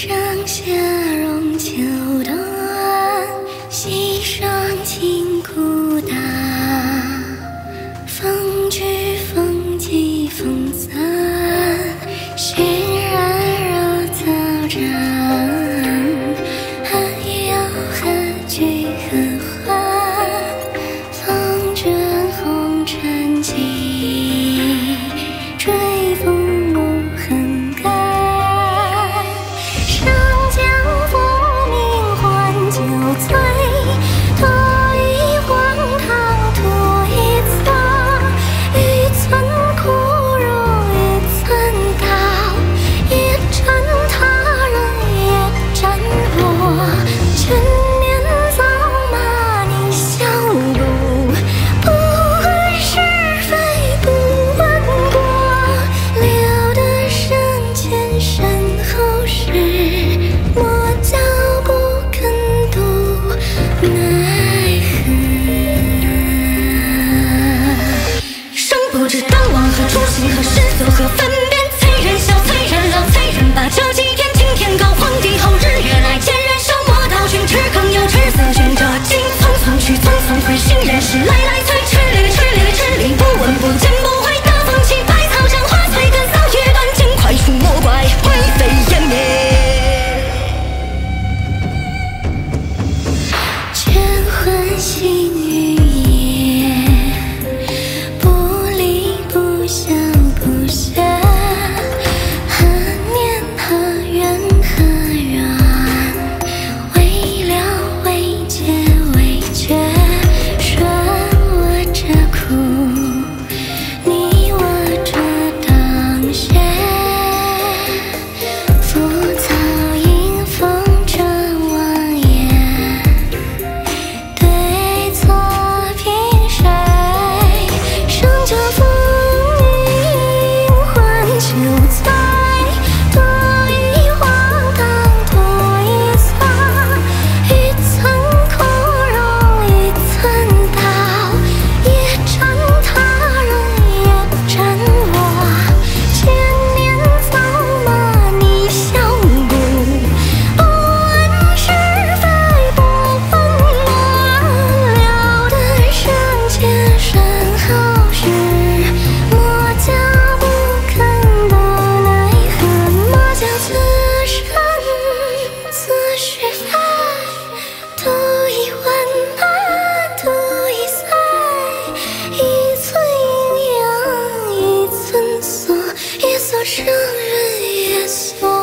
上下融秋冬。匆匆回心人事，来来去去，屡去屡去，理不闻不见不做圣人也匆